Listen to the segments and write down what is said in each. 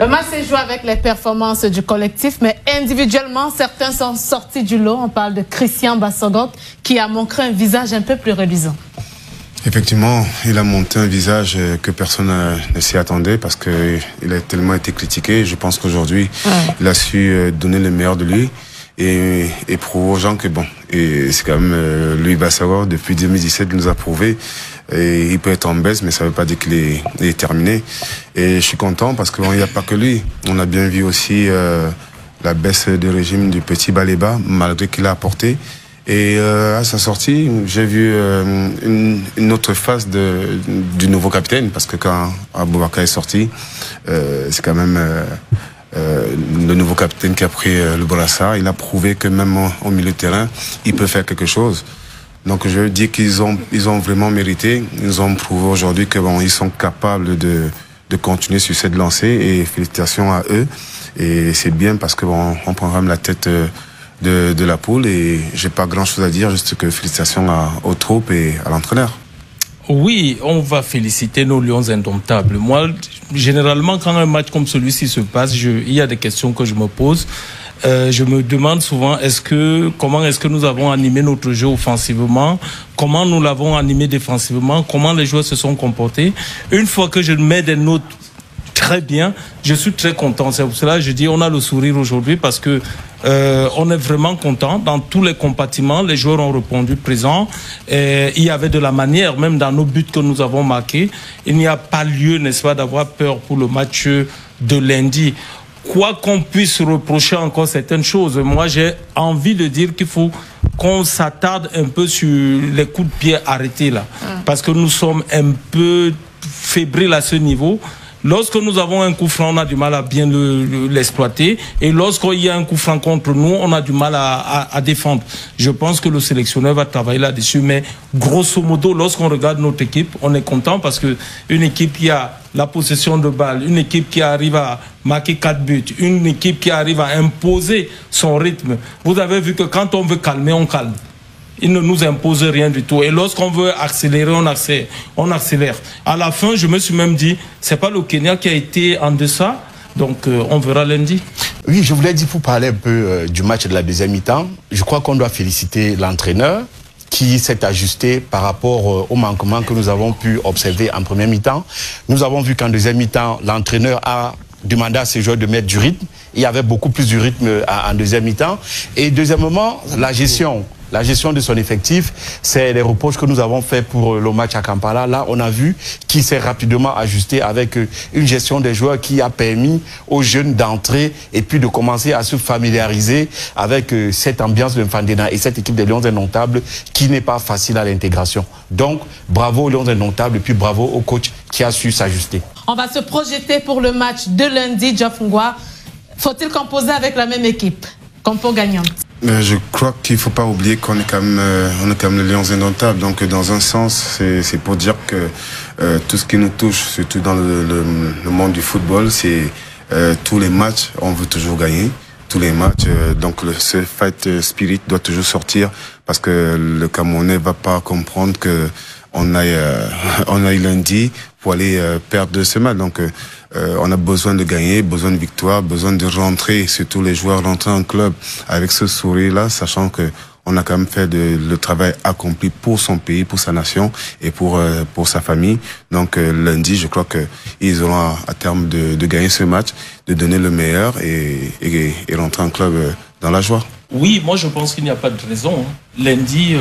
Le match s'est joué avec les performances du collectif, mais individuellement, certains sont sortis du lot. On parle de Christian Bassogot, qui a montré un visage un peu plus reluisant. Effectivement, il a monté un visage que personne ne s'y attendait parce qu'il a tellement été critiqué. Je pense qu'aujourd'hui, il a su euh, donner le meilleur de lui et, et prouver aux gens que bon, et c'est quand même euh, Louis Bassagor depuis 2017 qui nous a prouvé. Et il peut être en baisse, mais ça ne veut pas dire qu'il est, terminé. Et je suis content parce qu'il n'y a pas que lui. On a bien vu aussi euh, la baisse de régime du petit Baléba, malgré qu'il a apporté. Et euh, à sa sortie, j'ai vu euh, une, autre face du nouveau capitaine, parce que quand Aboubaka est sorti, c'est quand même le nouveau capitaine qui a pris le brassard. Il a prouvé que même au milieu de terrain, il peut faire quelque chose. Donc je veux dire qu'ils ont, ils ont vraiment mérité. Ils ont prouvé aujourd'hui que bon, sont capables de, de continuer sur cette lancée et félicitations à eux. Et c'est bien parce que bon, on prend même la tête de, de la poule et j'ai pas grand chose à dire, juste que félicitations à, aux troupes et à l'entraîneur. Oui, on va féliciter nos lions indomptables. Moi, généralement, quand un match comme celui-ci se passe, je, il y a des questions que je me pose. Euh, je me demande souvent comment est-ce que nous avons animé notre jeu offensivement, comment nous l'avons animé défensivement, comment les joueurs se sont comportés? Une fois que je mets des notes très bien. Je suis très content. C'est pour cela que je dis on a le sourire aujourd'hui parce que euh, on est vraiment content. Dans tous les compartiments, les joueurs ont répondu présent. Il y avait de la manière, même dans nos buts que nous avons marqués. Il n'y a pas lieu, n'est-ce pas, d'avoir peur pour le match de lundi. Quoi qu'on puisse reprocher encore certaines choses, moi j'ai envie de dire qu'il faut qu'on s'attarde un peu sur les coups de pied arrêtés là. Hum. Parce que nous sommes un peu fébriles à ce niveau. Lorsque nous avons un coup franc, on a du mal à bien l'exploiter. et lorsqu'il y a un coup franc contre nous, on a du mal à, défendre. Je pense que le sélectionneur va travailler là-dessus. Mais grosso modo, lorsqu'on regarde notre équipe, on est content parce que une équipe qui a la possession de balle, une équipe qui arrive à marquer quatre buts, une équipe qui arrive à imposer son rythme. Vous avez vu que quand on veut calmer, on calme. Il ne nous impose rien du tout. Et lorsqu'on veut accélérer, on accélère, on. À la fin, je me suis même dit, c'est pas le Kenya qui a été en deçà. Donc, euh, on verra lundi. Oui, je voulais dire, pour parler un peu euh, du match de la deuxième mi-temps, je crois qu'on doit féliciter l'entraîneur qui s'est ajusté par rapport euh, au manquement que nous avons pu observer en première mi-temps. Nous avons vu qu'en deuxième mi-temps, l'entraîneur a demandé à ses joueurs de mettre du rythme. Il y avait beaucoup plus du rythme en deuxième mi-temps. Et deuxièmement, la gestion la gestion de son effectif, c'est les reproches que nous avons fait pour le match à Kampala. Là, on a vu qu'il s'est rapidement ajusté avec euh, une gestion des joueurs qui a permis aux jeunes d'entrer et puis de commencer à se familiariser avec euh, cette ambiance de Fandena et cette équipe des Lions Indomptables qui n'est pas facile à l'intégration. Donc, bravo aux Lions Indomptables et puis bravo au coach qui a su s'ajuster. On va se projeter pour le match de lundi, Geoff Faut-il composer avec la même équipe? Compo gagnante je crois qu'il ne faut pas oublier qu'on est quand même, euh, on est quand même les Lions indomptables. Donc, dans un sens, c'est pour dire que euh, tout ce qui nous touche, surtout dans le, le, le monde du football, c'est euh, tous les matchs, on veut toujours gagner. Tous les matchs, euh, donc le, ce fight spirit doit toujours sortir parce que le Camerounais va pas comprendre que on aille, on aille lundi pour aller perdre ce match. Donc euh, on a besoin de gagner, besoin de victoire, besoin de rentrer, surtout les joueurs rentrer en club avec ce sourire-là, sachant que on a quand même fait le travail accompli pour son pays, pour sa nation et pour euh, pour sa famille. Donc euh, lundi, je crois que ils auront à, terme de, de, gagner ce match, de donner le meilleur et, et, et rentrer en club dans la joie. Oui, moi je pense qu'il n'y a pas de raison. Hein. Lundi,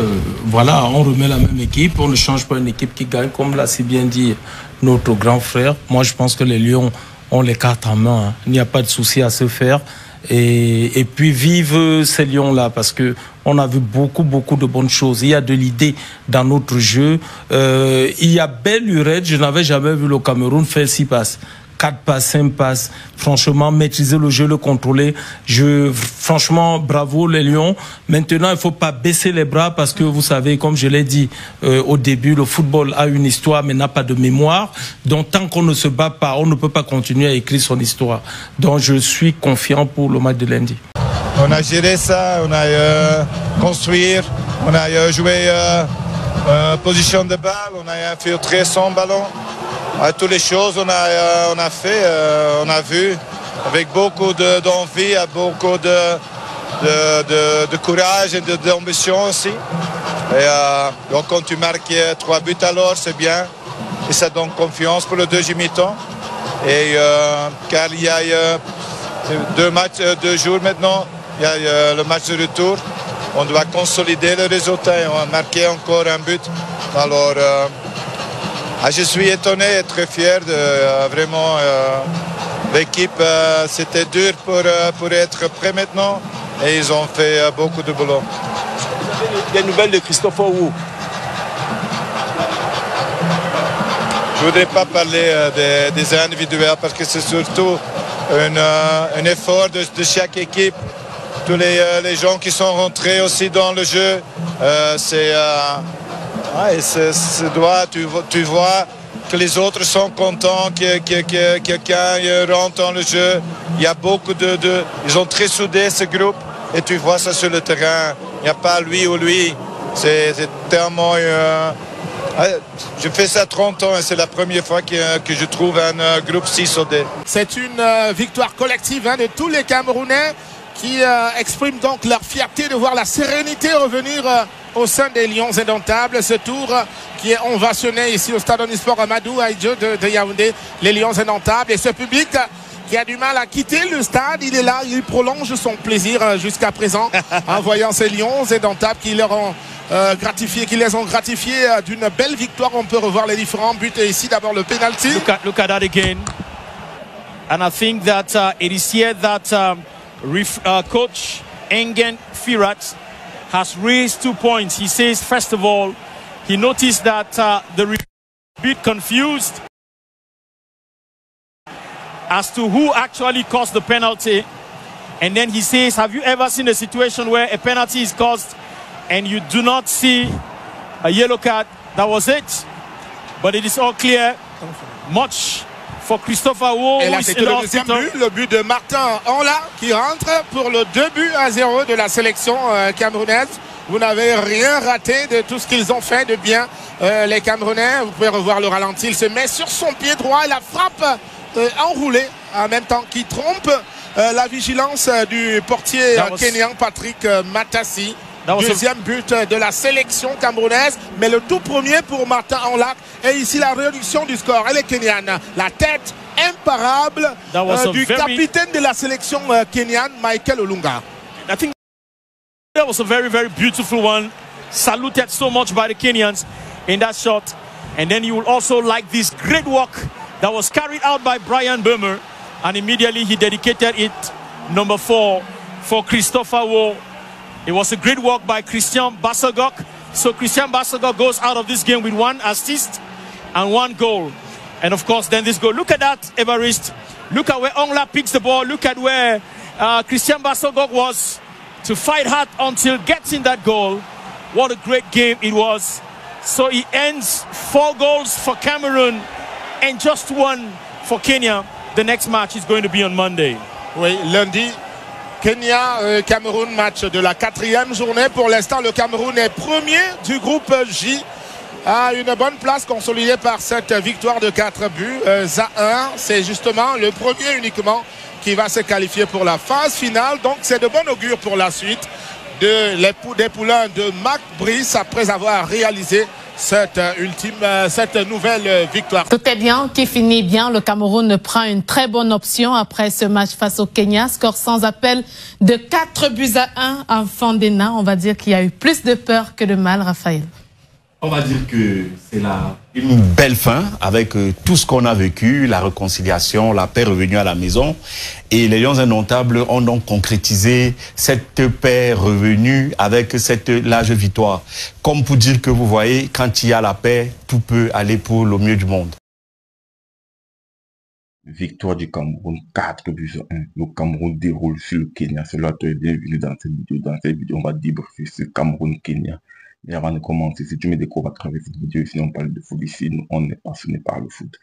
voilà, on remet la même équipe, on ne change pas une équipe qui gagne, comme l'a si bien dit notre grand frère. Moi, je pense que les Lions ont les cartes en main. Hein. Il n'y a pas de souci à se faire. Et, puis vive ces lions-là parce que on a vu beaucoup beaucoup de bonnes choses. Il y a de l'idée dans notre jeu. Euh, il y a belle lurette. Je n'avais jamais vu le Cameroun faire six passes. 4 passes, 5 passes. Franchement, maîtriser le jeu, le contrôler. Je, franchement, bravo les Lions. Maintenant, il faut pas baisser les bras parce que vous savez, comme je l'ai dit euh, au début, le football a une histoire mais n'a pas de mémoire. Donc, tant qu'on ne se bat pas, on ne peut pas continuer à écrire son histoire. Donc, je suis confiant pour le match de lundi. On a géré ça, on a euh, construit, on a euh, joué position de balle, on a infiltré son ballon. Toutes les choses on a, a fait, on a vu avec beaucoup d'envie, beaucoup de, courage et d'ambition aussi. Et donc quand tu marques trois buts alors, c'est bien. Et ça donne confiance pour le deuxième mi-temps. Et car il y a deux matchs, deux jours maintenant, il y a le match de retour. On doit consolider le résultat et on a marqué encore un but. Ah, je suis étonné et très fier de vraiment l'équipe. C'était dur pour, pour être prêt maintenant et ils ont fait beaucoup de boulot. Des nouvelles de Christophe Wu Je ne voudrais pas parler des, individuels parce que c'est surtout un, effort de, chaque équipe. Tous les, les, gens qui sont rentrés aussi dans le jeu, c'est tu, tu, vois que les autres sont contents que, quelqu'un rentre dans le jeu. Il y a beaucoup de, Ils ont très soudé ce groupe et tu vois ça sur le terrain. Il n'y a pas lui ou lui. C'est tellement... Euh, je fais ça 30 ans et c'est la première fois que, je trouve un euh, groupe si soudé. C'est une euh, victoire collective hein, de tous les Camerounais qui expriment donc leur fierté de voir la sérénité revenir au sein des Lions indomptables. Ce tour qui est ovationné ici au stade Omnisport Amadou Aïdjo de, Yaoundé, les Lions indomptables. Et ce public qui a du mal à quitter le stade, il est là, il prolonge son plaisir euh, jusqu'à présent en voyant ces Lions indomptables qui leur ont euh, gratifié, qui les ont gratifiés euh, d'une belle victoire. On peut revoir les différents buts. Et ici, d'abord le penalty. Look at, look at that again. And I think that uh, it is here that um, uh, coach Engen Firat has raised two points. He says, first of all, he noticed that uh, the bit confused as to who actually caused the penalty. And then he says, have you ever seen a situation where a penalty is caused and you do not see a yellow card? That was it. But it is all clear. Much for Christopher Wu. Et là, c'était le deuxième but, le but de Martin Anla qui rentre pour le 2 buts à 0 de la sélection euh, camerounaise. Vous n'avez rien raté de tout ce qu'ils ont fait de bien, euh, les Camerounais. Vous pouvez revoir le ralenti. Il se met sur son pied droit et la frappe euh, enroulée en même temps qui trompe la vigilance du portier kenyan Patrick Matassi. Deuxième but de la sélection camerounaise, mais le tout premier pour Martin Anlac. Et ici la réduction du score. Elle est kenyane. La tête imparable euh, du capitaine de la sélection euh, kenyane, Michael Olunga. I think that was a very, very beautiful one. Saluted so much by the Kenyans in that shot. And then you will also like this great work that was carried out by Brian Burmer. And immediately he dedicated it, number four, for Christopher Woe it was a great work by Christian Basagok. So Christian Basagok goes out of this game with one assist and one goal. And of course, then this goal. Look at that, Everest. Look at where Ongla picks the ball. Look at where uh, Christian Basagok was to fight hard until getting that goal. What a great game it was. So he ends four goals for Cameroon and just one for Kenya. The next match is going to be on Monday. Oui, lundi, Kenya, euh, Cameroun, match de la quatrième journée. Pour l'instant, le Cameroun est premier du groupe J. À une bonne place consolidée par cette victoire de 4 buts euh, à 1. C'est justement le premier uniquement qui va se qualifier pour la phase finale. Donc c'est de bon augure pour la suite de des poulains de Mac Brice après avoir réalisé cette ultime, cette nouvelle victoire. Tout est bien, qui finit bien. Le Cameroun prend une très bonne option après ce match face au Kenya. Score sans appel de 4 buts à 1 en Fandena. On va dire qu'il y a eu plus de peur que de mal, Raphaël. On va dire que c'est la une belle fin avec euh, tout ce qu'on a vécu, la réconciliation, la paix revenue à la maison. Et les Lions Indomptables ont donc concrétisé cette paix revenue avec cette large victoire. Comme pour dire que vous voyez, quand il y a la paix, tout peut aller pour le mieux du monde. Victoire du Cameroun, 4 buts à 1. Le Cameroun déroule sur le Kenya. Cela te bienvenue dans cette vidéo. Dans cette vidéo, on va débriefer ce Cameroun-Kenya. Avant de commencer, si tu me découvres à travers cette vidéo, ici on parle de foot ici, on est passionné par le foot.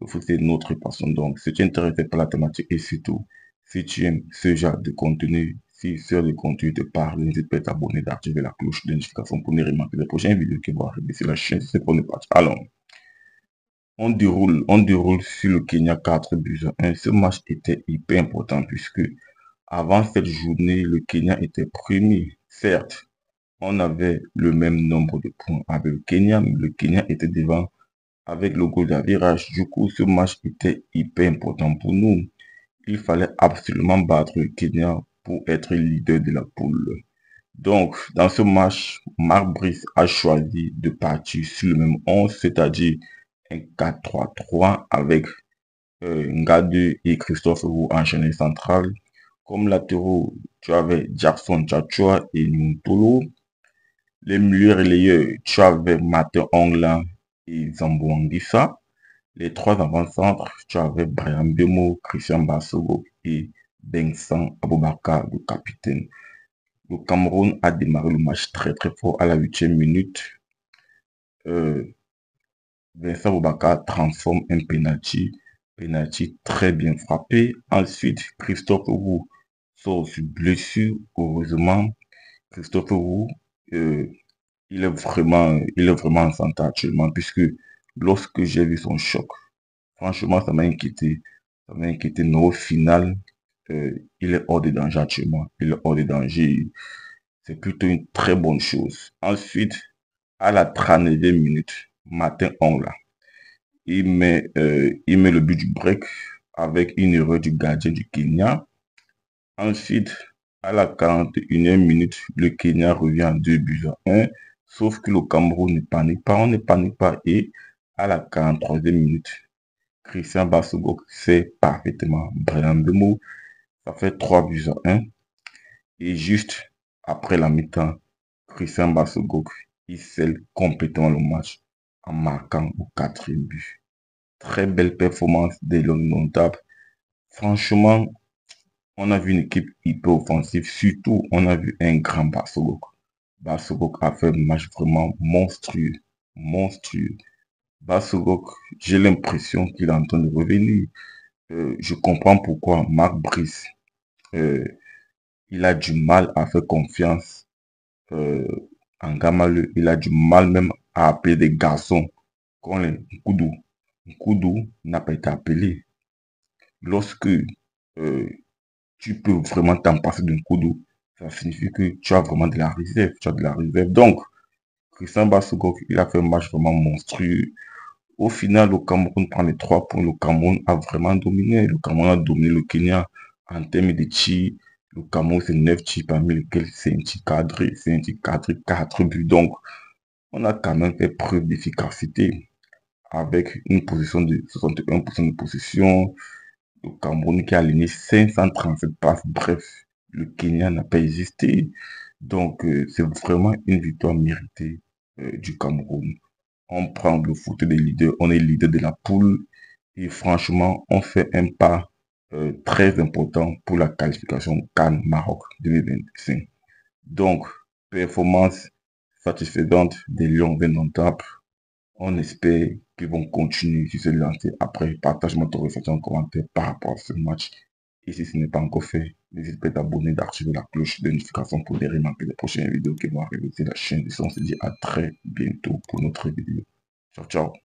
Le foot c'est notre passion. Donc, si tu es intéressé par la thématique et surtout, si tu aimes ce genre de contenu, si ce de contenu te parle, n'hésite pas à t'abonner, d'activer la cloche de notification pour ne rien manquer les prochaines vidéos qui vont arriver sur la chaîne. C'est pour ne pas. Allons. on déroule, on déroule sur le Kenya 4 buts à 1. Ce match était hyper important puisque avant cette journée, le Kenya était premier. Certes, on avait le même nombre de points avec le Kenya, mais le Kenya était devant avec le goal d'avirage. Du coup, ce match était hyper important pour nous. Il fallait absolument battre le Kenya pour être leader de la poule. Donc, dans ce match, Marc a choisi de partir sur le même 11, c'est-à-dire un 4-3-3 avec euh, et Christophe Roux en chaîne. Comme latéraux, tu avais Jackson Chachua et Nuntolo. Les milieux relayeurs, tu avais Maté Ongla et Zambo Anguissa. Les trois avant-centres, tu avais Brian Bemo, Christian Bassogo et Benson Aboubaka, le capitaine. Le Cameroun a démarré le match très très fort à la huitième minute. Euh, Vincent Aboubaka transforme un penalty. Penalty très bien frappé. Ensuite, Christophe Roux sort sur blessure. Heureusement, Christophe Roux, il est vraiment, il est vraiment en santé actuellement puisque lorsque j'ai vu son choc, franchement, ça m'a inquiété. Ça m'a inquiété. Mais au final, euh, il est hors de danger actuellement. Il est hors de danger. C'est plutôt une très bonne chose. Ensuite, à la 39e minute, Matin Ongla, il met, euh, il met le but du break avec une erreur du gardien du Kenya. Ensuite, à la 41e minute, le Kenya revient en 2 buts à 1. Sauf que le Cameroun ne panique pas, on ne panique pas. Et à la 43e minute, Christian Bassogok sait parfaitement Brian Bemo. Ça fait 3 buts à 1. Et juste après la mi-temps, Christian Bassogok, il scelle complètement le match en marquant au quatrième but. Très belle performance des Longs Franchement, on a vu une équipe hyper offensive. Surtout, on a vu un grand Bassogok. Bassogok a fait un match vraiment monstrueux. Monstrueux. Bassogok, j'ai l'impression qu'il est en train de revenir. Euh, je comprends pourquoi Marc Brice, euh, il a du mal à faire confiance euh, en Gamaleu. Il a du mal même à appeler des garçons comme les Koudou. Koudou n'a pas été appelé. Lorsque tu peux vraiment t'en passer d'un Koudou, ça signifie que tu as vraiment de la réserve. Tu as de la réserve. Donc, Christian Bassogok, il a fait un match vraiment monstrueux. Au final, le Cameroun prend les trois points. Le Cameroun a vraiment dominé. Le Cameroun a dominé le Kenya en termes de chi. Le Cameroun, c'est 9 chi parmi lesquels c'est un chi cadré. C'est un chi cadré, 4 buts. Donc, on a quand même fait preuve d'efficacité avec une position de 61% de position. Le Cameroun qui a aligné 537 passes. Bref, le Kenya n'a pas existé. Donc, euh, c'est vraiment une victoire méritée euh, du Cameroun. On prend le foot des leaders, on est leader de la poule. Et franchement, on fait un pas euh, très important pour la qualification Cannes Maroc 2025. Donc, performance satisfaisante des Lions indomptables. On espère qu'ils vont continuer sur ce lancer. Après, partage-moi ton réflexion en commentaire par rapport à ce match. Et si ce n'est pas encore fait, n'hésite pas à t'abonner, d'activer la cloche de notification pour ne rien manquer les prochaines vidéos qui vont arriver sur la chaîne. Et on se dit à très bientôt pour notre vidéo. Ciao, ciao.